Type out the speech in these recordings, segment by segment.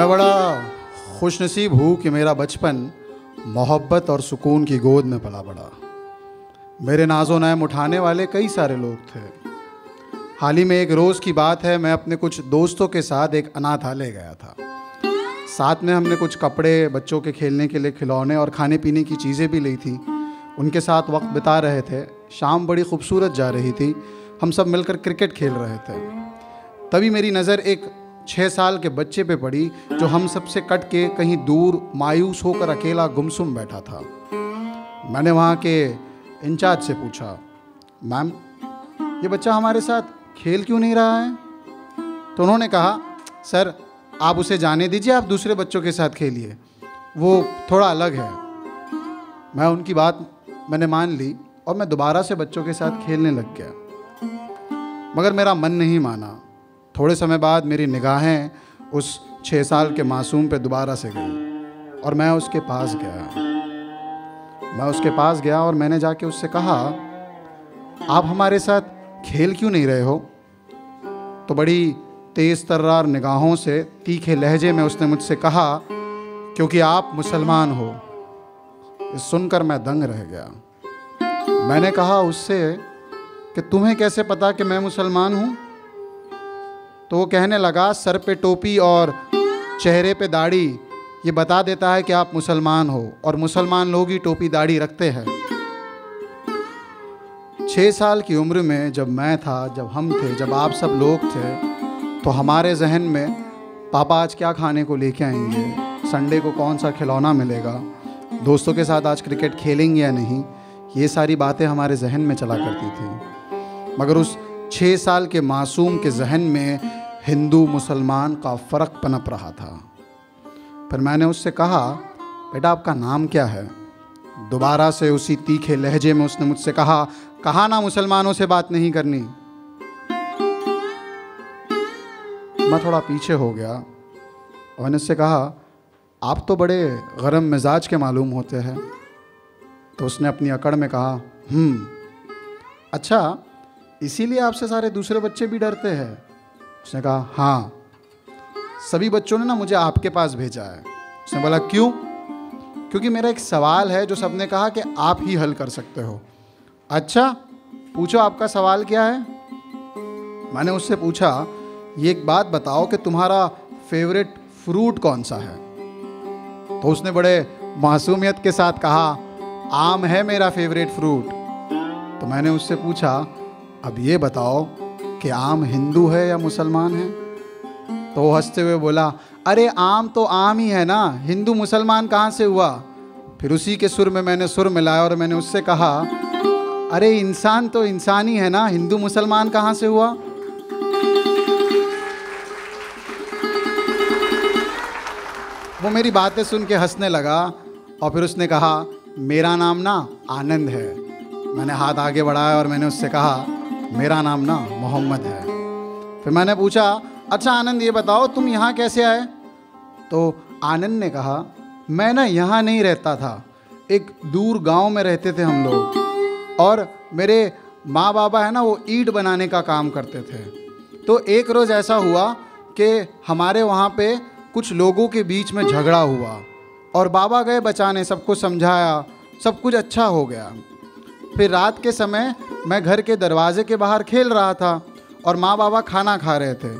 मैं बड़ा खुशनसीब हूँ कि मेरा बचपन मोहब्बत और सुकून की गोद में पला बड़ा मेरे नाजो नैम उठाने वाले कई सारे लोग थे। हाल ही में एक रोज़ की बात है, मैं अपने कुछ दोस्तों के साथ एक अनाथालय गया था। साथ में हमने कुछ कपड़े, बच्चों के खेलने के लिए खिलौने और खाने पीने की चीज़ें भी ली थी। उनके साथ वक्त बिता रहे थे। शाम बड़ी खूबसूरत जा रही थी। हम सब मिलकर क्रिकेट खेल रहे थे। तभी मेरी नज़र एक छः साल के बच्चे पे पड़ी, जो हम सबसे कट के कहीं दूर मायूस होकर अकेला गुमसुम बैठा था। मैंने वहाँ के इंचार्ज से पूछा, मैम, ये बच्चा हमारे साथ खेल क्यों नहीं रहा है? तो उन्होंने कहा, सर, आप उसे जाने दीजिए, आप दूसरे बच्चों के साथ खेलिए। वो थोड़ा अलग है। मैं उनकी बात मैंने मान ली और मैं दोबारा से बच्चों के साथ खेलने लग गया। मगर मेरा मन नहीं माना। थोड़े समय बाद मेरी निगाहें उस छः साल के मासूम पे दोबारा से गई और मैं उसके पास गया। मैं उसके पास गया और मैंने जाके उससे कहा, आप हमारे साथ खेल क्यों नहीं रहे हो? तो बड़ी तेज़ तर्रार निगाहों से तीखे लहजे में उसने मुझसे कहा, क्योंकि आप मुसलमान हो। इस सुनकर मैं दंग रह गया। मैंने कहा उससे कि, तुम्हें कैसे पता कि मैं मुसलमान हूँ? तो वो कहने लगा, सर पे टोपी और चेहरे पे दाढ़ी, ये बता देता है कि आप मुसलमान हो और मुसलमान लोग ही टोपी दाढ़ी रखते हैं। छः साल की उम्र में जब मैं था, जब हम थे, जब आप सब लोग थे तो हमारे जहन में, पापा, आज क्या खाने को लेके आएँगे संडे को कौन सा खिलौना मिलेगा? दोस्तों के साथ आज क्रिकेट खेलेंगे या नहीं? ये सारी बातें हमारे जहन में चला करती थी। मगर उस छः साल के मासूम के जहन में हिंदू मुसलमान का फ़र्क पनप रहा था। फिर मैंने उससे कहा, बेटा, आपका नाम क्या है? दोबारा से उसी तीखे लहजे में उसने मुझसे कहा कहा ना मुसलमानों से बात नहीं करनी। मैं थोड़ा पीछे हो गया और मैंने उससे कहा, आप तो बड़े गरम मिजाज के मालूम होते हैं। तो उसने अपनी अकड़ में कहा हम्म अच्छा इसीलिए आपसे सारे दूसरे बच्चे भी डरते हैं। उसने कहा हाँ सभी बच्चों ने ना मुझे आपके पास भेजा है। उसने बोला, क्यों? क्योंकि मेरा एक सवाल है जो सबने कहा कि आप ही हल कर सकते हो। अच्छा पूछो आपका सवाल क्या है? मैंने उससे पूछा, ये एक बात बताओ कि तुम्हारा फेवरेट फ्रूट कौन सा है? तो उसने बड़े मासूमियत के साथ कहा, आम है मेरा फेवरेट फ्रूट। तो मैंने उससे पूछा, अब ये बताओ कि आम हिंदू है या मुसलमान है? तो हँसते हुए बोला, अरे, आम तो आम ही है ना, हिंदू मुसलमान कहाँ से हुआ? फिर उसी के सुर में मैंने सुर मिलाया और मैंने उससे कहा, अरे, इंसान तो इंसान ही है ना, हिंदू मुसलमान कहाँ से हुआ? वो मेरी बातें सुन के हंसने लगा और फिर उसने कहा, मेरा नाम ना आनंद है। मैंने हाथ आगे बढ़ाया और मैंने उससे कहा मेरा नाम ना मोहम्मद है। फिर मैंने पूछा अच्छा आनंद, ये बताओ, तुम यहाँ कैसे आए? तो आनंद ने कहा, मैं ना यहाँ नहीं रहता था, एक दूर गाँव में रहते थे हम लोग। और मेरे माँ बाबा है ना, वो ईट बनाने का काम करते थे। तो एक रोज़ ऐसा हुआ कि हमारे वहाँ पे कुछ लोगों के बीच में झगड़ा हुआ और बाबा गए बचाने सबको समझाया, सब कुछ अच्छा हो गया। फिर रात के समय मैं घर के दरवाजे के बाहर खेल रहा था और माँ बाबा खाना खा रहे थे।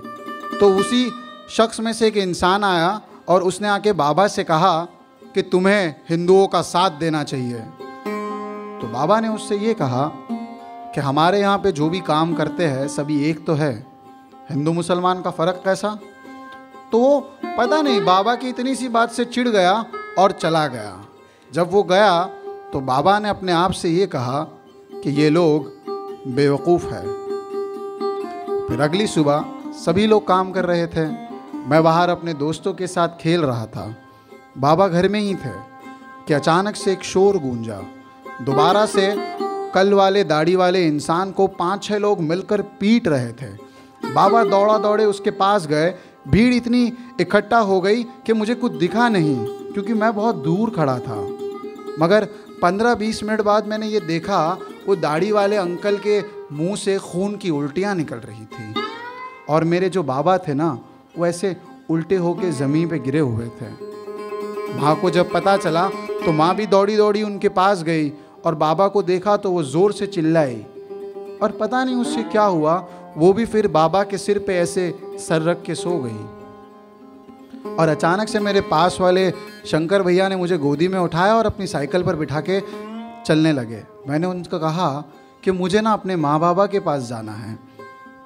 तो उसी शख्स में से एक इंसान आया और उसने आके बाबा से कहा कि तुम्हें हिंदुओं का साथ देना चाहिए। तो बाबा ने उससे ये कहा कि हमारे यहाँ पे जो भी काम करते हैं, सभी एक तो है। हिंदू मुसलमान का फ़र्क कैसा? तो वो पता नहीं, बाबा की इतनी सी बात से चिढ़ गया और चला गया। जब वो गया तो बाबा ने अपने आप से ये कहा कि ये लोग बेवकूफ़ है। फिर अगली सुबह सभी लोग काम कर रहे थे। मैं बाहर अपने दोस्तों के साथ खेल रहा था। बाबा घर में ही थे कि अचानक से एक शोर गूंजा। दोबारा से कल वाले दाढ़ी वाले इंसान को पाँच छह लोग मिलकर पीट रहे थे। बाबा दौड़ा दौड़े उसके पास गए। भीड़ इतनी इकट्ठा हो गई कि मुझे कुछ दिखा नहीं, क्योंकि मैं बहुत दूर खड़ा था। मगर पंद्रह बीस मिनट बाद मैंने ये देखा, वो दाढ़ी वाले अंकल के मुँह से खून की उल्टियाँ निकल रही थी। और मेरे जो बाबा थे ना, वो ऐसे उल्टे होके ज़मीन पे गिरे हुए थे। माँ को जब पता चला तो माँ भी दौड़ी दौड़ी उनके पास गई और बाबा को देखा तो वो ज़ोर से चिल्लाई। और पता नहीं उससे क्या हुआ, वो भी फिर बाबा के सिर पे ऐसे सर रख के सो गई। और अचानक से मेरे पास वाले शंकर भैया ने मुझे गोदी में उठाया और अपनी साइकिल पर बिठा के चलने लगे। मैंने उनको कहा कि मुझे ना अपने माँ बाबा के पास जाना है।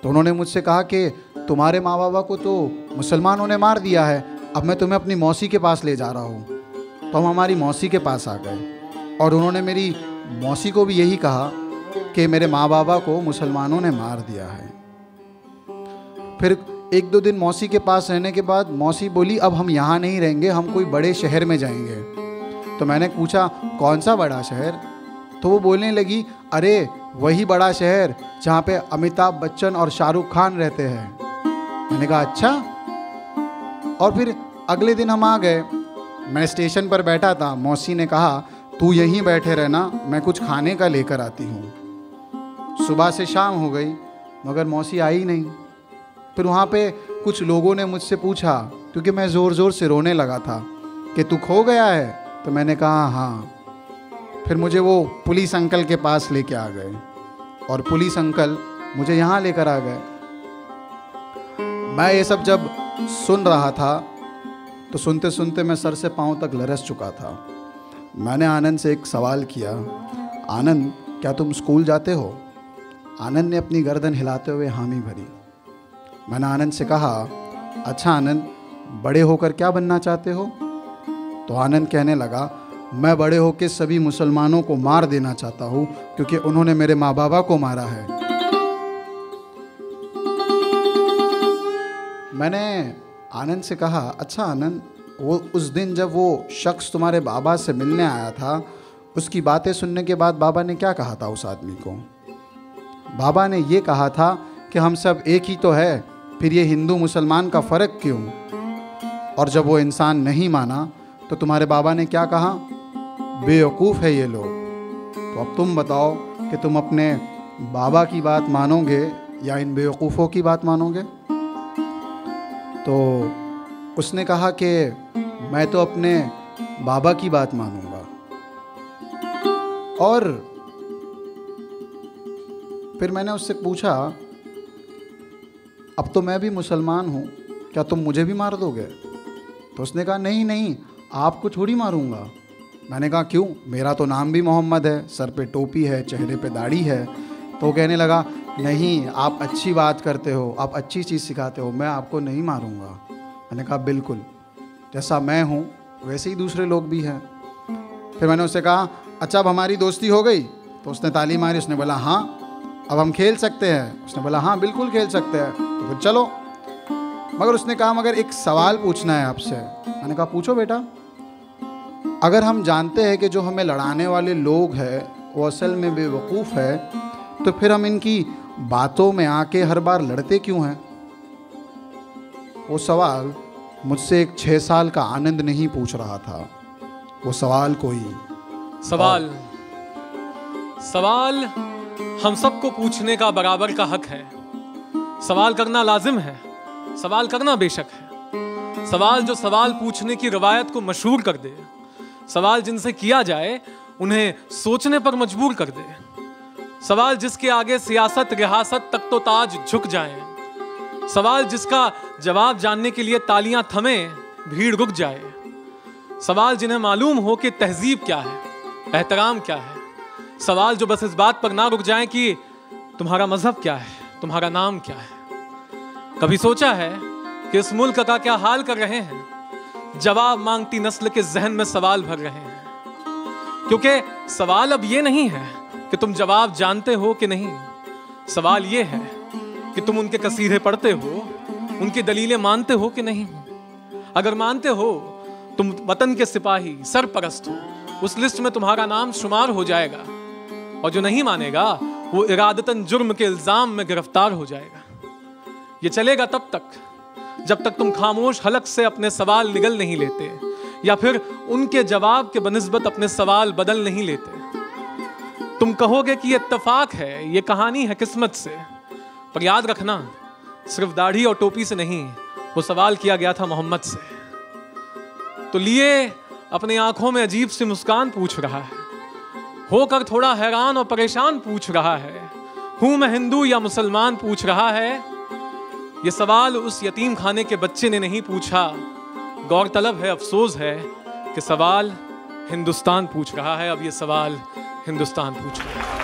तो उन्होंने मुझसे कहा कि तुम्हारे माँ बाबा को तो मुसलमानों ने मार दिया है, अब मैं तुम्हें अपनी मौसी के पास ले जा रहा हूँ। तो हम हमारी मौसी के पास आ गए और उन्होंने मेरी मौसी को भी यही कहा कि मेरे माँ बाबा को मुसलमानों ने मार दिया है। फिर एक दो दिन मौसी के पास रहने के बाद मौसी बोली, अब हम यहाँ नहीं रहेंगे, हम कोई बड़े शहर में जाएँगे। तो मैंने पूछा, कौन सा बड़ा शहर? तो वो बोलने लगी, अरे, वही बड़ा शहर जहाँ पे अमिताभ बच्चन और शाहरुख खान रहते हैं। मैंने कहा अच्छा। और फिर अगले दिन हम आ गए। मैं स्टेशन पर बैठा था। मौसी ने कहा, तू यहीं बैठे रहना, मैं कुछ खाने का लेकर आती हूँ। सुबह से शाम हो गई, मगर मौसी आई नहीं। फिर वहाँ पे कुछ लोगों ने मुझसे पूछा, क्योंकि मैं ज़ोर ज़ोर से रोने लगा था कि तू खो गया है? तो मैंने कहा हाँ। फिर मुझे वो पुलिस अंकल के पास लेके आ गए और पुलिस अंकल मुझे यहाँ लेकर आ गए। मैं ये सब जब सुन रहा था तो सुनते सुनते मैं सर से पाँव तक लरस चुका था। मैंने आनंद से एक सवाल किया, आनंद, क्या तुम स्कूल जाते हो? आनंद ने अपनी गर्दन हिलाते हुए हामी भरी। मैंने आनंद से कहा अच्छा आनंद, बड़े होकर क्या बनना चाहते हो? तो आनंद कहने लगा, मैं बड़े होकर सभी मुसलमानों को मार देना चाहता हूँ, क्योंकि उन्होंने मेरे माँ बाबा को मारा है। मैंने आनंद से कहा अच्छा आनंद, वो उस दिन जब वो शख्स तुम्हारे बाबा से मिलने आया था, उसकी बातें सुनने के बाद बाबा ने क्या कहा था उस आदमी को? बाबा ने ये कहा था कि, हम सब एक ही तो है फिर ये हिंदू मुसलमान का फ़र्क क्यों? और जब वो इंसान नहीं माना तो तुम्हारे बाबा ने क्या कहा? बेवकूफ़ है ये लोग। तो अब तुम बताओ कि तुम अपने बाबा की बात मानोगे या इन बेवकूफ़ों की बात मानोगे? तो उसने कहा कि मैं तो अपने बाबा की बात मानूँगा। और फिर मैंने उससे पूछा अब तो मैं भी मुसलमान हूँ, क्या तुम मुझे भी मार दोगे? तो उसने कहा, नहीं नहीं, आपको थोड़ी मारूँगा। मैंने कहा, क्यों? मेरा तो नाम भी मोहम्मद है, सर पे टोपी है, चेहरे पे दाढ़ी है। तो कहने लगा, नहीं, आप अच्छी बात करते हो, आप अच्छी चीज़ सिखाते हो, मैं आपको नहीं मारूँगा। मैंने कहा, बिल्कुल, जैसा मैं हूँ, वैसे ही दूसरे लोग भी हैं। फिर मैंने उससे कहा अच्छा अब हमारी दोस्ती हो गई। तो उसने ताली मारी, उसने बोला हाँ अब हम खेल सकते हैं। उसने बोला हाँ बिल्कुल खेल सकते हैं। तो फिर चलो। मगर उसने कहा, मगर एक सवाल पूछना है आपसे। मैंने कहा, पूछो बेटा। अगर हम जानते हैं कि जो हमें लड़ाने वाले लोग हैं, वो असल में बेवकूफ़ है तो फिर हम इनकी बातों में आके हर बार लड़ते क्यों हैं? वो सवाल मुझसे एक छः साल का आनंद नहीं पूछ रहा था। वो सवाल कोई सवाल। सवाल हम सबको पूछने का बराबर का हक है। सवाल करना लाजिम है, सवाल करना बेशक है। सवाल जो सवाल पूछने की रवायत को मशहूर कर दे, सवाल जिनसे किया जाए, उन्हें सोचने पर मजबूर कर दे। सवाल जिसके आगे सियासत रियासत तक तो ताज झुक जाए। सवाल जिसका जवाब जानने के लिए तालियाँ थमे, भीड़ रुक जाए। सवाल जिन्हें मालूम हो कि तहजीब क्या है, एहतराम क्या है। सवाल जो बस इस बात पर ना रुक जाए कि तुम्हारा मज़हब क्या है, तुम्हारा नाम क्या है। कभी सोचा है कि इस मुल्क का क्या हाल कर रहे हैं? जवाब मांगती नस्ल के जहन में सवाल भर रहे हैं। क्योंकि सवाल अब ये नहीं है कि तुम जवाब जानते हो कि नहीं। सवाल ये है कि तुम उनके कसीरे पढ़ते हो, उनकी दलीलें मानते हो कि नहीं। अगर मानते हो, तुम वतन के सिपाही, सरपरस्त हो, उस लिस्ट में तुम्हारा नाम शुमार हो जाएगा। और जो नहीं मानेगा, वो इरादतन जुर्म के इल्ज़ाम में गिरफ़्तार हो जाएगा। ये चलेगा तब तक, जब तक तुम खामोश हलक से अपने सवाल निगल नहीं लेते, या फिर उनके जवाब के बनस्बत अपने सवाल बदल नहीं लेते। तुम कहोगे कि ये इत्तफाक है, ये कहानी है किस्मत से, पर याद रखना, सिर्फ़ दाढ़ी और टोपी से नहीं, वो सवाल किया गया था मोहम्मद से। तो लिए अपने आँखों में अजीब सी मुस्कान पूछ रहा है, होकर थोड़ा हैरान और परेशान पूछ रहा है, हूँ मैं हिंदू या मुसलमान पूछ रहा है ये सवाल उस यतीम खाने के बच्चे ने नहीं पूछा। गौरतलब है, अफसोस है कि सवाल हिंदुस्तान पूछ रहा है। अब ये सवाल हिंदुस्तान पूछ रहा है।